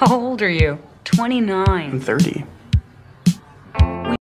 How old are you? 29. I'm 30.